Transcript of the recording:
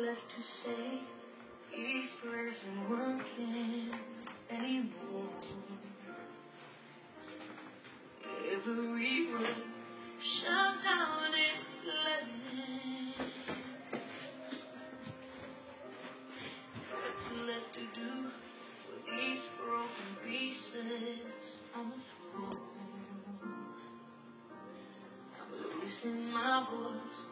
left to say prayers ain't working anymore. Every word shut down and letting. What's left to do with these broken pieces on the floor? I'm losing my voice,